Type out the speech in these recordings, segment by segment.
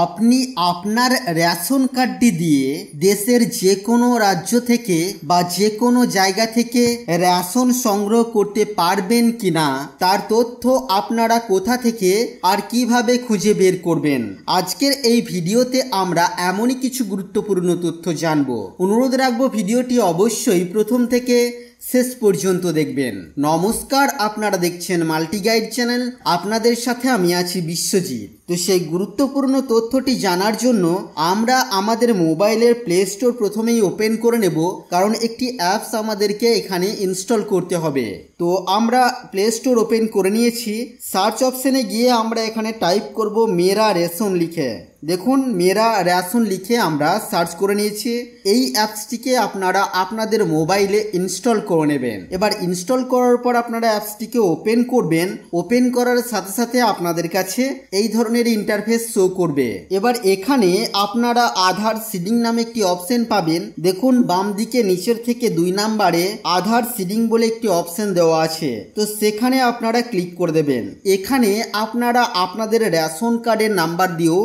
আপনি আপনার রেশন কার্ডটি দিয়ে দেশের যে কোনো রাজ্য থেকে বা যে কোনো জায়গা থেকে রেশন সংগ্রহ করতে পারবেন কি না তার তথ্য আপনারা কোথা থেকে আর কীভাবে খুঁজে বের করবেন। আজকের এই ভিডিওতে আমরা এমনই কিছু গুরুত্বপূর্ণ তথ্য জানব। অনুরোধ রাখব ভিডিওটি অবশ্যই প্রথম থেকে শেষ পর্যন্ত দেখবেন। নমস্কার, আপনারা দেখছেন মাল্টি গাইড চ্যানেল। আপনাদের সাথে আমি আছি বিশ্বজিৎ। তো সেই গুরুত্বপূর্ণ তথ্যটি জানার জন্য আমরা আমাদের মোবাইলের প্লে স্টোর প্রথমেই ওপেন করে নেব, কারণ একটি অ্যাপস আমাদেরকে এখানে ইনস্টল করতে হবে। তো আমরা প্লে স্টোর ওপেন করে নিয়েছি। সার্চ অপশানে গিয়ে আমরা এখানে টাইপ করব মেরা রেশন লিখে। দেখুন মেরা রেশন লিখে আমরা সার্চ করে নিয়েছি। এই অ্যাপসটিকে আপনারা আপনাদের মোবাইলে ইনস্টল করে নেবেন। এবার ইনস্টল করার পর আপনারা অ্যাপসটিকে ওপেন করবেন। ওপেন করার সাথে সাথে আপনাদের কাছে এই ধরনের ইন্টারফেস শো করবে। এবার এখানে আপনারা আধার সিডিং নামে একটি অপশন পাবেন। দেখুন, বাম দিকে নিচের থেকে দুই নাম্বারে আধার সিডিং বলে একটি অপশন দেওয়া আছে। তো সেখানে আপনারা ক্লিক করে দেবেন। এখানে আপনারা আপনাদের রেশন কার্ডের নাম্বার দিয়েও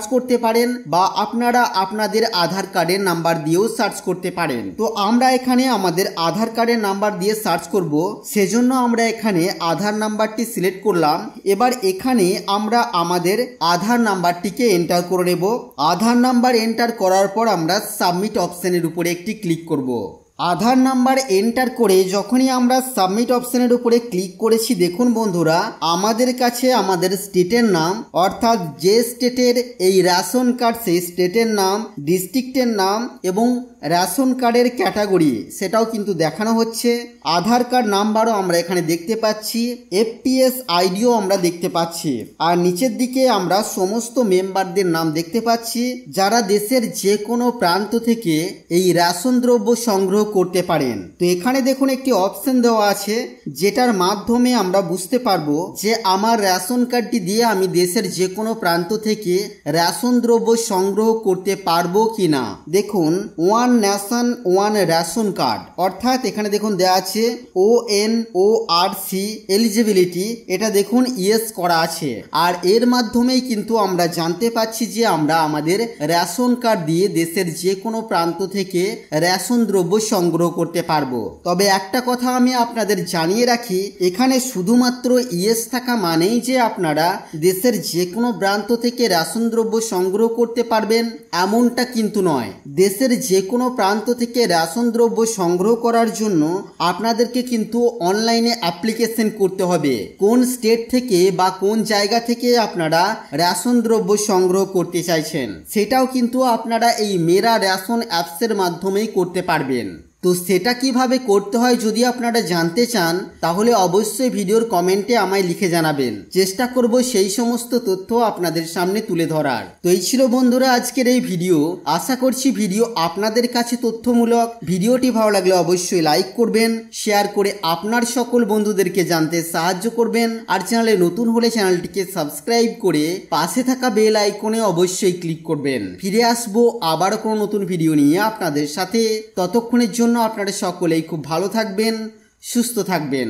সার্চ করতে পারেন বা আপনারা আপনাদের আধার কার্ডের নাম্বার দিয়েও সার্চ করতে পারেন। তো আমরা এখানে আমাদের আধার কার্ডের নাম্বার দিয়ে সার্চ করব। সেজন্য আমরা এখানে আধার নাম্বারটি সিলেক্ট করলাম। এবার এখানে আমরা আমাদের আধার নাম্বারটিকে এন্টার করে নেব। আধার নাম্বার এন্টার করার পর আমরা সাবমিট অপশানের উপরে একটি ক্লিক করব। আধার নাম্বার এন্টার করে যখনই আমরা সাবমিট অপশনের উপরে ক্লিক করেছি, দেখুন বন্ধুরা, আমাদের কাছে আমাদের স্টেটের নাম, অর্থাৎ যে স্টেটের এই রেশন কার্ড, সেই স্টেটের নাম, ডিস্ট্রিক্টের নাম এবং রেশন কার্ডের ক্যাটাগরি, সেটাও কিন্তু দেখানো হচ্ছে। আধার কার্ড নাম্বারও আমরা এখানে দেখতে পাচ্ছি, এফপিএস আইডিও আমরা দেখতে পাচ্ছি। আর নিচের দিকে আমরা সমস্ত মেম্বারদের নাম দেখতে পাচ্ছি, যারা দেশের যে কোনো প্রান্ত থেকে এই রেশন দ্রব্য সংগ্রহ করতে পারেন। তো এখানে দেখুন একটি অপশন দেওয়া আছে, যেটার মাধ্যমে আমরা বুঝতে পারব যে আমার রেশন কার্ডটি দিয়ে আমি দেশের যে কোনো প্রান্ত থেকে রেশন দ্রব্য সংগ্রহ করতে পারব কি না দেখুন, one nation one ration card. অর্থাৎ এখানে দেখুন দেওয়া আছে O N O R C eligibility এটা দেখুন ইয়েস করা আছে। আর এর মাধ্যমেই কিন্তু আমরা জানতে পাচ্ছি যে আমরা আমাদের রেশন কার্ড দিয়ে দেশের যে কোনো প্রান্ত থেকে রেশন দ্রব্য সংগ্রহ করতে পারব। তবে একটা কথা আমি আপনাদের জানিয়ে রাখি, এখানে শুধুমাত্র ইয়েস থাকা মানেই যে আপনারা দেশের যে কোনো প্রান্ত থেকে রেশন দ্রব্য সংগ্রহ করতে পারবেন, এমনটা কিন্তু নয়। দেশের যে কোনো প্রান্ত থেকে রেশন দ্রব্য সংগ্রহ করার জন্য আপনাদেরকে কিন্তু অনলাইনে অ্যাপ্লিকেশন করতে হবে। কোন স্টেট থেকে বা কোন জায়গা থেকে আপনারা রেশন দ্রব্য সংগ্রহ করতে চাইছেন, সেটাও কিন্তু আপনারা এই মেরা রেশন অ্যাপসের মাধ্যমেই করতে পারবেন। তো সেটা কীভাবে করতে হয় যদি আপনারা জানতে চান, তাহলে অবশ্যই ভিডিওর কমেন্টে আমায় লিখে জানাবেন। চেষ্টা করব সেই সমস্ত তথ্য আপনাদের সামনে তুলে ধরার। তো এই ছিল বন্ধুরা আজকের এই ভিডিও। আশা করছি ভিডিও আপনাদের কাছে তথ্যমূলক। ভিডিওটি ভালো লাগলে অবশ্যই লাইক করবেন, শেয়ার করে আপনার সকল বন্ধুদেরকে জানতে সাহায্য করবেন, আর চ্যানেলে নতুন হলে চ্যানেলটিকে সাবস্ক্রাইব করে পাশে থাকা বেল আইকনে অবশ্যই ক্লিক করবেন। ফিরে আসব আবার কোনো নতুন ভিডিও নিয়ে আপনাদের সাথে। ততক্ষণের জন্য জন্য আপনারা সকলেই খুব ভালো থাকবেন সুস্থ থাকবেন।